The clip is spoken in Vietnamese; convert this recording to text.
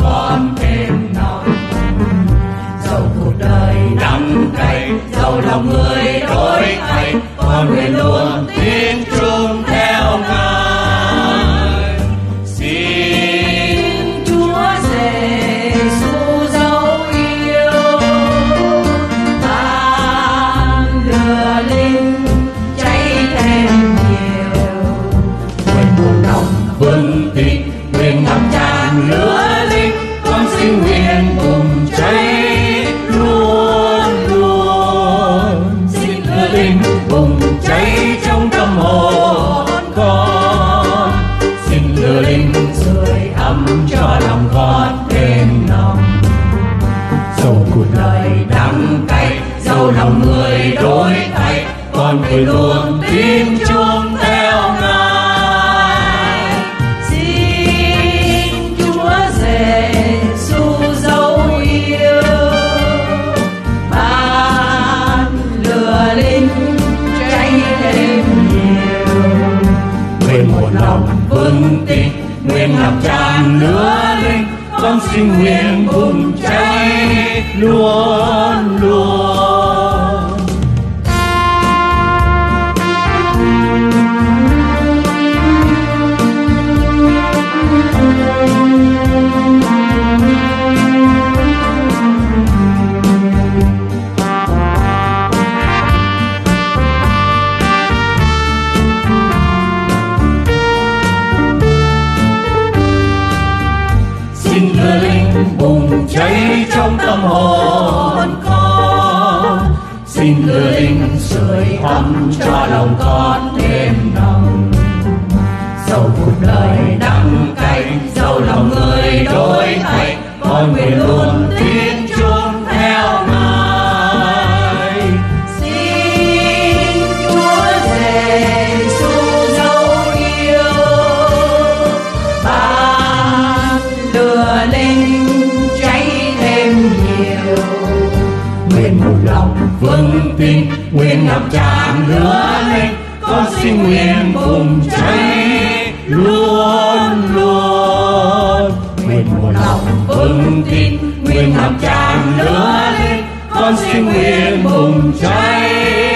lòng con thêm nồng. Dầu cuộc đời đắng cay dầu lòng người bùng cháy trong tâm hồn con. Xin lửa linh sưởi ấm cho lòng con thêm nồng. Dầu cuộc đời đắng cay, dầu lòng người đổi thay con người luôn tin nguyện một lòng vững tin, nguyện ngập tràn lửa linh, con xin nguyện cùng cháy luôn luôn lửa linh bùng cháy trong tâm hồn con xin lửa linh sưởi ấm cho lòng con thêm nồng sau cuộc đời này. Tin, nguyện ngập tràn lửa lên, con xin nguyện cùng cháy luôn luôn. Nguyện một lòng vững tin, nguyện ngập tràn lửa lên, con xin nguyện cùng cháy